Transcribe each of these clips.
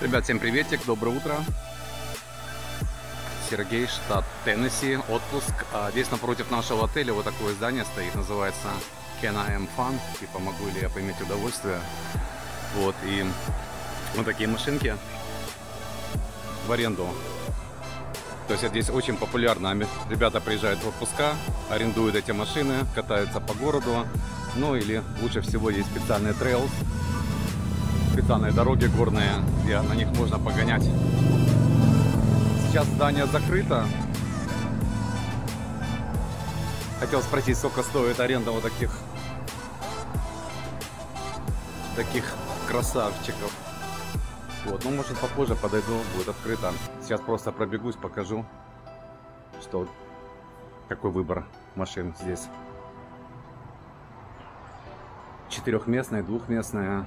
Ребят, всем приветик, доброе утро. Сергей, штат Теннесси, отпуск. А здесь напротив нашего отеля вот такое здание стоит, называется Can I Am Fun, типа могу ли я поиметь удовольствие. Вот, и вот такие машинки в аренду. То есть здесь очень популярно. Ребята приезжают в отпуска, арендуют эти машины, катаются по городу. Ну или лучше всего есть специальные трейлс, специальные дороги горные, где на них можно погонять. Сейчас здание закрыто. Хотел спросить, сколько стоит аренда вот таких таких красавчиков. Вот, ну может попозже подойду, будет открыто. Сейчас просто пробегусь, покажу, что какой выбор машин здесь. Четырехместная, двухместная,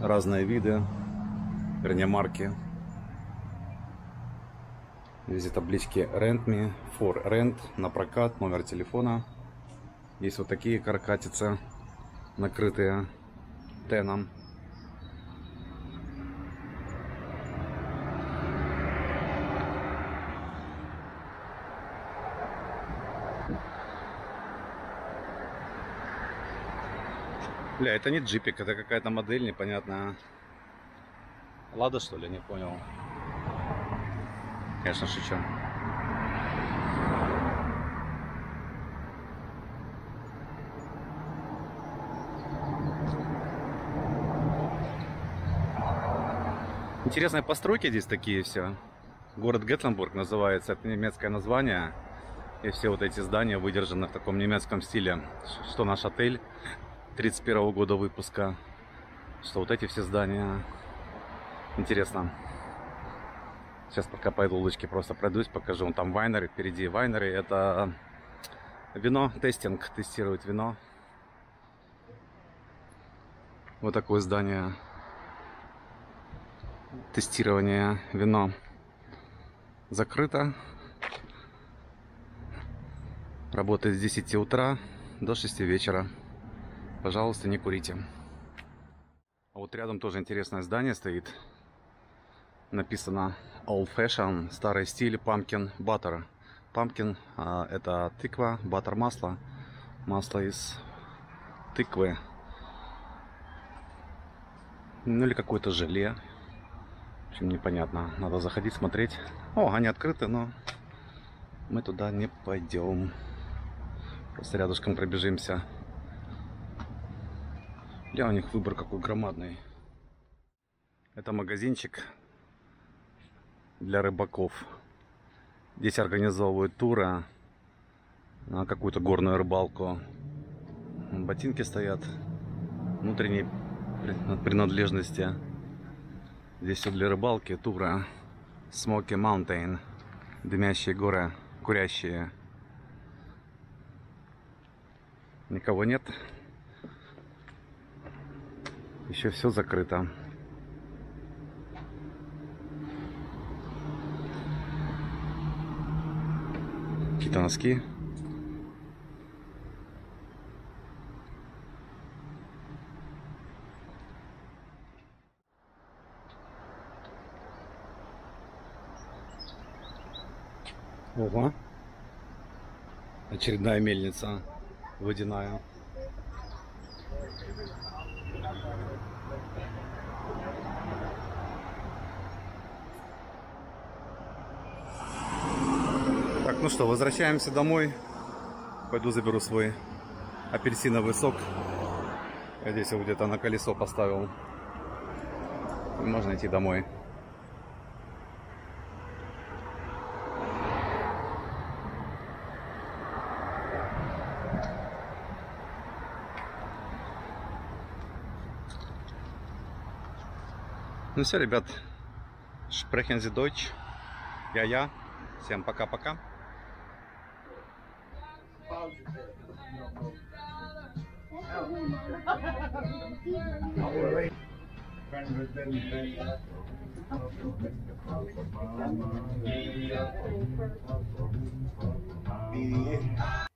разные виды, вернее марки. Здесь таблички Rent Me, for Rent, на прокат, номер телефона. Есть вот такие каркатицы, накрытые теном. Бля, это не джипик, это какая-то модель непонятная. Лада что ли, не понял. Конечно, шучу. Интересные постройки здесь такие все. Город Геттленбург называется, это немецкое название. И все вот эти здания выдержаны в таком немецком стиле, что наш отель 31 года выпуска, что вот эти все здания. Интересно. Сейчас пока пойду улочки просто пройдусь, покажу. Вон там вайнеры, впереди вайнеры. Это вино, тестинг, тестирует вино. Вот такое здание. Тестирование вино закрыто. Работает с 10 утра до 6 вечера пожалуйста, не курите. А вот рядом тоже интересное здание стоит. Написано Old Fashion, старый стиль, Pumpkin Butter. Pumpkin а, это тыква, баттер масло. Масло из тыквы. Ну или какое-то желе. В общем, непонятно. Надо заходить, смотреть. О, они открыты, но мы туда не пойдем. Просто рядышком пробежимся. Бля, у них выбор какой громадный. Это магазинчик для рыбаков. Здесь организовывают туры на какую-то горную рыбалку. Ботинки стоят, внутренней принадлежности. Здесь все для рыбалки, тура. Smoky Mountain. Дымящие горы, курящие. Никого нет. Еще все закрыто. Какие-то носки. Ого. Очередная мельница водяная. Ну что, возвращаемся домой. Пойду заберу свой апельсиновый сок. Я здесь его где-то на колесо поставил. Можно идти домой. Ну все, ребят, Sie Deutsch. Я-я. Всем пока-пока. clouds. You with them,